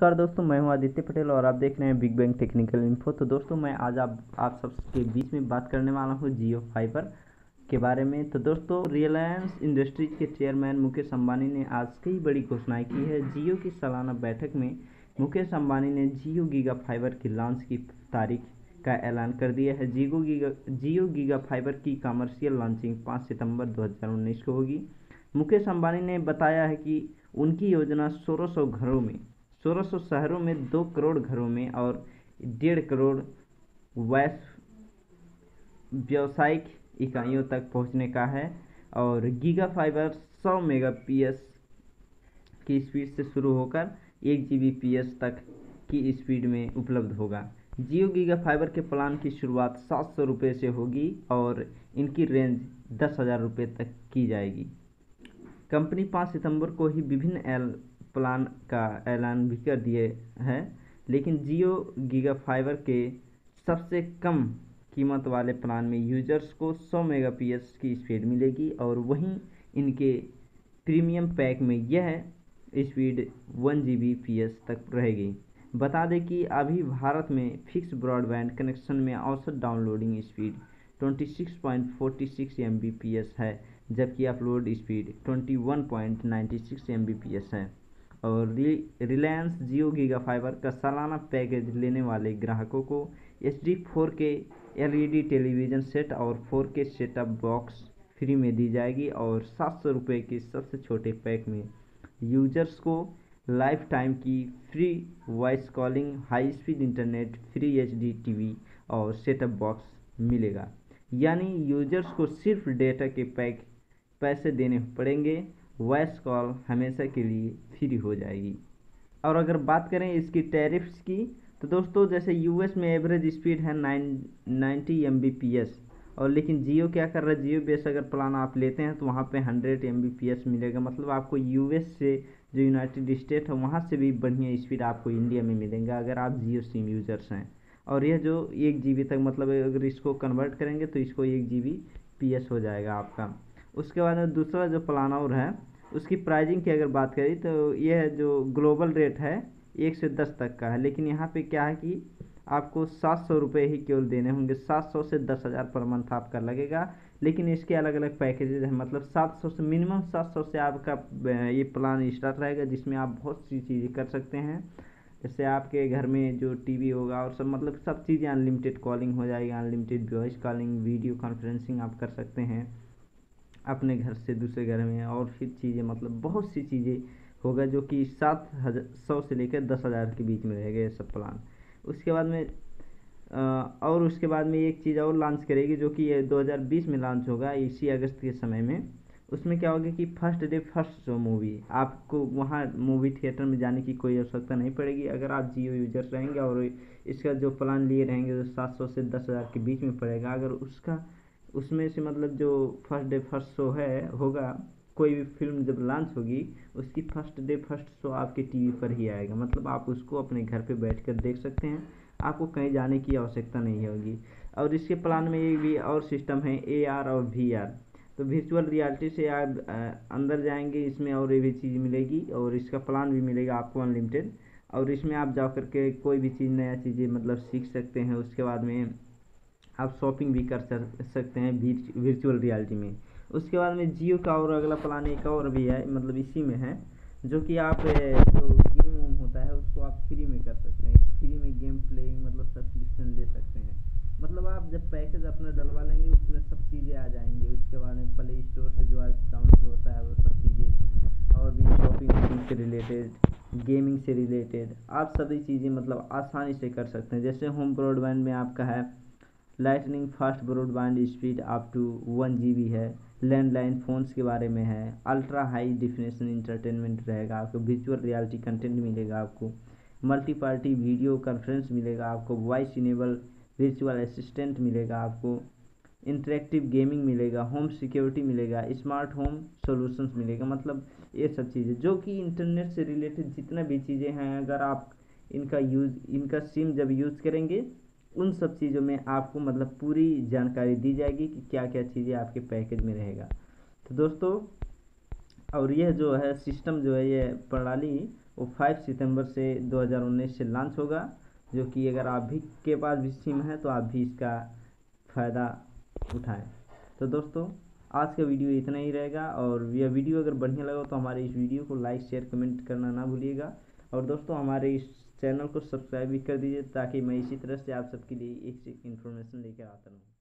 नमस्कार दोस्तों, मैं हूँ आदित्य पटेल और आप देख रहे हैं बिग बैंग टेक्निकल इन्फो तो दोस्तों, मैं आज आप आप सबके बीच में बात करने वाला हूँ जियो फाइबर के बारे में। तो दोस्तों रिलायंस इंडस्ट्रीज़ के चेयरमैन मुकेश अंबानी ने आज कई बड़ी घोषणाएँ की है। जियो की सालाना बैठक में मुकेश अंबानी ने जियो गीगा फाइबर की लॉन्च की तारीख का ऐलान कर दिया है। Jio giga Jio giga fiber की कमर्शियल लॉन्चिंग पाँच सितंबर 2019 को होगी। मुकेश अंबानी ने बताया है कि उनकी योजना 1600 घरों में 1600 शहरों में दो करोड़ घरों में और डेढ़ करोड़ वैस व्यावसायिक इकाइयों तक पहुँचने का है और गीगा फाइबर 100 मेगा पी की स्पीड से शुरू होकर एक जी बी तक की स्पीड में उपलब्ध होगा। जियो गीगा फाइबर के प्लान की शुरुआत सात सौ रुपये से होगी और इनकी रेंज दस हज़ार रुपये तक की जाएगी। कंपनी पाँच सितंबर को ही विभिन्न एल प्लान का ऐलान भी कर दिए है, लेकिन जियो गीगा फाइबर के सबसे कम कीमत वाले प्लान में यूज़र्स को 100 मेगापीएस की स्पीड मिलेगी और वहीं इनके प्रीमियम पैक में यह speed one G B P S तक रहेगी। बता दें कि अभी भारत में फिक्स ब्रॉडबैंड कनेक्शन में औसत डाउनलोडिंग स्पीड 26.46 एस है, जबकि अपलोड स्पीड 21.96 एस है। और रिलायंस जियो गीगा फाइबर का सालाना पैकेज लेने वाले ग्राहकों को H D four K L E D television set और four K setup box free में दी जाएगी और सात सौ रुपये के सबसे छोटे पैक में। यूज़र्स को लाइफ टाइम की free voice calling, high speed internet, free H D TV और सेटअप बॉक्स मिलेगा। यानी यूज़र्स को सिर्फ़ डेटा के पैक, पैसे देने पड़ेंगे। वॉइस कॉल हमेशा के लिए फ्री हो जाएगी। और अगर बात करें इसकी टैरिफ्स की तो दोस्तों जैसे यूएस में एवरेज स्पीड है नाइन नाइन्टी एम और लेकिन जियो क्या कर रहा है? जियो बेस अगर प्लान आप लेते हैं तो वहाँ पे हंड्रेड एमबीपीएस मिलेगा। मतलब आपको यूएस से जो यूनाइटेड स्टेट है, वहाँ से भी बढ़िया स्पीड आपको इंडिया में मिलेगा, अगर आप जियो सिम यूज़र्स हैं। और यह जो एक जी तक मतलब अगर इसको कन्वर्ट करेंगे तो इसको एक जी बी हो जाएगा आपका। उसके बाद दूसरा जो प्लान और है उसकी प्राइजिंग की अगर बात करें तो यह जो ग्लोबल रेट है, एक से दस तक का है। लेकिन यहाँ पे क्या है कि आपको सात सौ रुपये ही केवल देने होंगे। सात सौ से दस हज़ार पर मंथ आपका लगेगा। लेकिन इसके अलग अलग पैकेजेज हैं। मतलब सात सौ से मिनिमम सात सौ से आपका ये प्लान स्टार्ट रहेगा, जिसमें आप बहुत सी चीज़ें कर सकते हैं। जैसे आपके घर में जो टीवी होगा और सब मतलब सब चीज़ें अनलिमिटेड कॉलिंग हो जाएगी unlimited voice calling video conferencing आप कर सकते हैं। अपने घर से दूसरे घर में और फिर चीज़ें मतलब बहुत सी चीज़ें होगा जो कि सात हज़ार सौ से लेकर दस हज़ार के बीच में रहेगा ये सब प्लान उसके बाद में और उसके बाद में एक चीज़ और लॉन्च करेगी जो कि ये 2020 में लॉन्च होगा इसी अगस्त के समय में। उसमें क्या होगा कि first day first show movie आपको वहाँ मूवी थिएटर में जाने की कोई आवश्यकता नहीं पड़ेगी। अगर आप जियो यूज़र्स रहेंगे और इसका जो प्लान लिए रहेंगे तो सात सौ से दस हज़ार के बीच में पड़ेगा। अगर उसका उसमें से मतलब जो फ़र्स्ट डे फ़र्स्ट शो है, होगा, कोई भी फ़िल्म जब लॉन्च होगी, उसकी फ़र्स्ट डे फ़र्स्ट शो आपके टीवी पर ही आएगा। मतलब आप उसको अपने घर पे बैठ कर देख सकते हैं। आपको कहीं जाने की आवश्यकता नहीं होगी। और इसके प्लान में एक भी और सिस्टम है ए आर और वी आर तो वर्चुअल रियलिटी से आप अंदर जाएँगे, इसमें और ये भी चीज़ मिलेगी और इसका प्लान भी मिलेगा आपको अनलिमिटेड और इसमें आप जा कर के कोई भी चीज़, नया चीज़ें मतलब सीख सकते हैं। उसके बाद में आप शॉपिंग भी कर सकते हैं वर्चुअल रियलिटी में। उसके बाद में जियो का और अगला प्लान एक और भी है मतलब इसी में है, जो कि आप जो गेम वूम होता है, उसको आप फ्री में कर सकते हैं। फ्री में गेम प्लेइंग मतलब सब्सक्रिप्शन ले सकते हैं। मतलब आप जब पैकेज अपना डलवा लेंगे, उसमें सब चीज़ें आ जाएँगी। उसके बाद में प्ले स्टोर से जो आज डाउनलोड होता है, वो सब चीज़ें, और भी शॉपिंग से रिलेटेड गेमिंग से रिलेटेड आप सभी चीज़ें मतलब आसानी से कर सकते हैं। जैसे होम ब्रॉडबैंड में आपका है lightning fast broadband speed up to one G है। लैंडलाइन फ़ोन्स के बारे में है। अल्ट्रा हाई डिफिनेशन इंटरटेनमेंट रहेगा आपको। विजुअल रियलिटी कंटेंट मिलेगा आपको। मल्टी पार्टी वीडियो कॉन्फ्रेंस मिलेगा आपको। वॉइस इनेबल वर्चुअल असिस्टेंट मिलेगा आपको। इंटरेक्टिव गेमिंग मिलेगा। होम सिक्योरिटी मिलेगा। स्मार्ट होम सॉल्यूशंस मिलेगा। मतलब ये सब चीज़ें। जो कि इंटरनेट से रिलेटेड जितना भी चीज़ें हैं, अगर आप इनका यूज़ इनका सिम जब यूज़ करेंगे उन सब चीज़ों में आपको मतलब पूरी जानकारी दी जाएगी कि क्या क्या चीज़ें आपके पैकेज में रहेगा। तो दोस्तों, और यह जो है सिस्टम जो है ये प्रणाली, वो फाइव सितंबर से 2019 से लॉन्च होगा, जो कि अगर आप भी के पास भी सिम है तो आप भी इसका फ़ायदा उठाएँ। तो दोस्तों, आज का वीडियो इतना ही रहेगा, और यह वीडियो अगर बढ़िया लगा तो हमारे इस वीडियो को लाइक, शेयर, कमेंट करना ना भूलिएगा। और दोस्तों, हमारे इस चैनल को सब्सक्राइब भी कर दीजिए ताकि मैं इसी तरह से आप सबके लिए एक से इन्फॉर्मेशन लेकर आता रहूँ।